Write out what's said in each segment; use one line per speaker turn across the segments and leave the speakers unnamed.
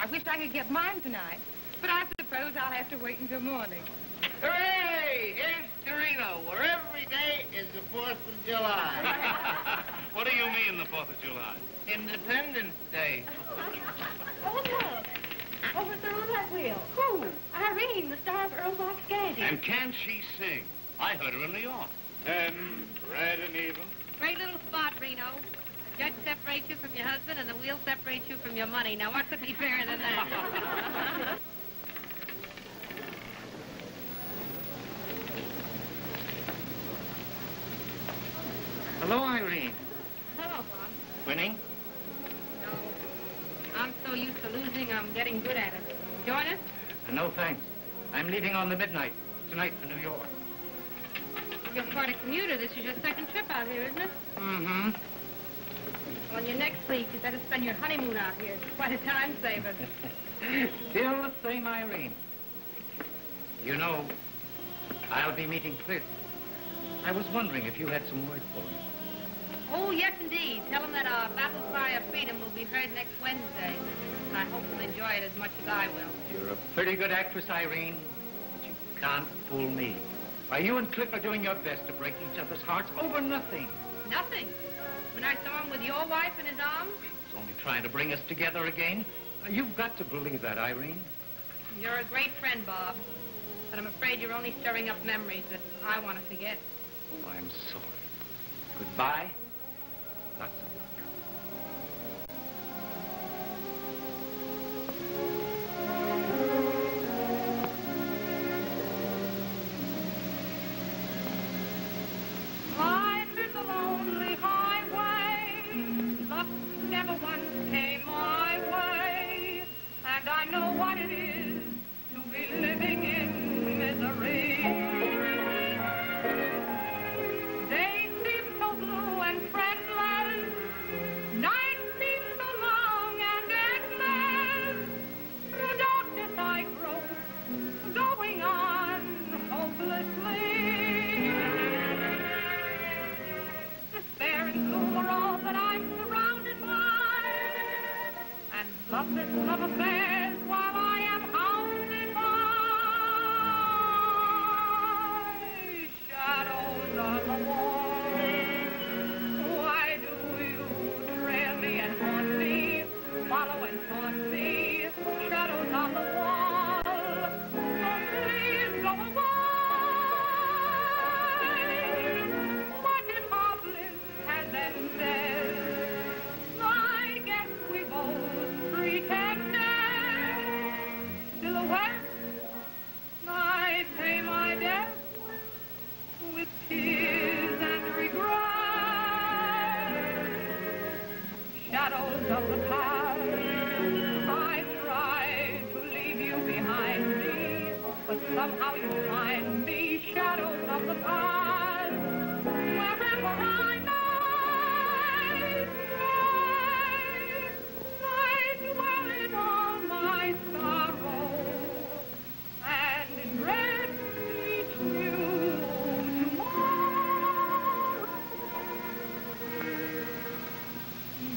I wish I could get mine tonight, but I suppose I'll have to wait until morning.
Hooray! Here's to Reno, where every day is the 4th of July.
what do you mean, the 4th of July?
Independence Day.
Oh, look. Over at the roulette wheel. Who? Irene, the star of Earl Box Gaddy.
And can she sing? I heard her in New York.
Ten, red and even.
Great little spot, Reno. The judge separates you from your husband, and the wheel separates you from your money. Now, what could be fairer than that?
Hello, Irene.
Hello, Bob.
Winning?
No. I'm so used to losing, I'm getting good at it. Join us?
Uh, no, thanks. I'm leaving on the midnight tonight for New York.
You're quite a commuter. This is your second trip out here, isn't it?
Mm-hmm.
On your next week, you better spend your honeymoon out here. It's quite a time saver.
Still the same Irene. You know, I'll be meeting Cliff. I was wondering if you had some word for him.
Oh, yes, indeed. Tell him that our battle cry of freedom will be heard next Wednesday. And I hope he'll enjoy it as much as I will.
You're a pretty good actress, Irene, but you can't fool me. Why, you and Cliff are doing your best to break each other's hearts over nothing.
Nothing. When I saw him with your wife in his arms,
He's only trying to bring us together again. You've got to believe that, Irene.
you're a great friend, Bob. But I'm afraid you're only stirring up memories that I want to forget.
Oh, I'm sorry. Goodbye. Lots of
And loveless love somehow you find me. Shadows of the past, wherever I may stray, I dwell in all my sorrow and dread tomorrow.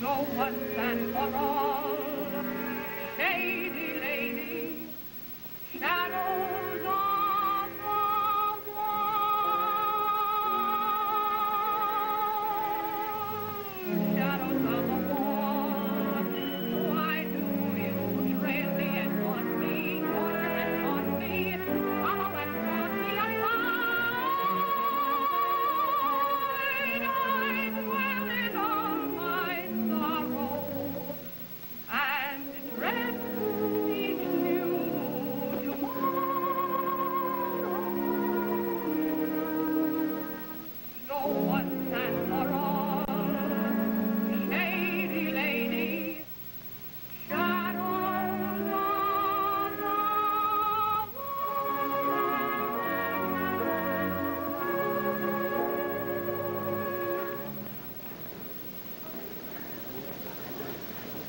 Go for all,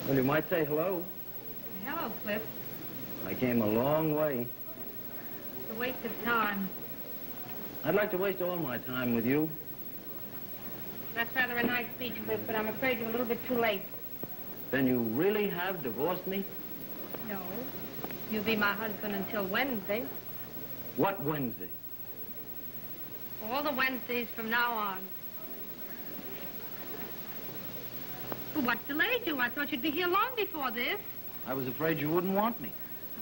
Well, you might say hello.
Hello, Cliff.
I came a long way.
It's a waste of time.
I'd like to waste all my time with you.
That's rather a nice speech, Cliff, but I'm afraid you're a little bit too late.
Then you really have divorced me?
No. You'll be my husband until Wednesday.
What Wednesday?
All the Wednesdays from now on. Well, what delayed you? I thought you'd be here long before this.
I was afraid you wouldn't want me.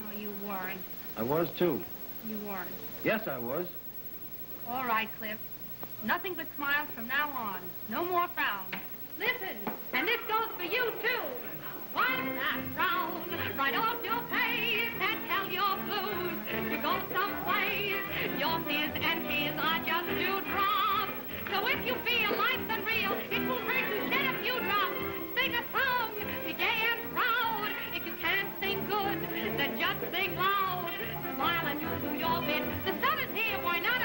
Oh, you weren't.
I was, too.
You weren't.
Yes, I was.
All right, Cliff. Nothing but smiles from now on. No more frowns. Listen, and this goes for you, too. Wipe that frown right off your face and tell your blues to go someplace. Your fears and tears are just dewdrops. So if you feel life's your bit. The sun is here, why not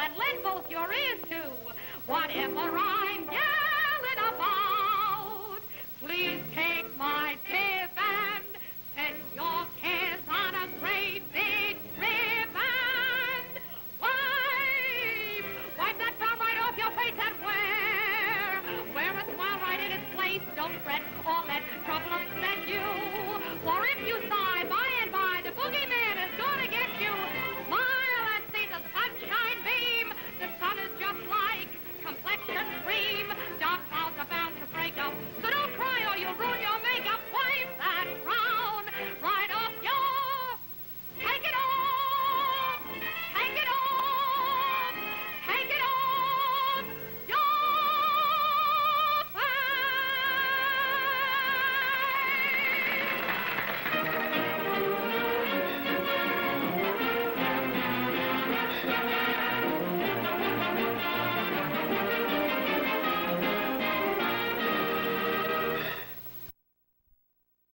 and lend both your ears to whatever I'm yelling about. Please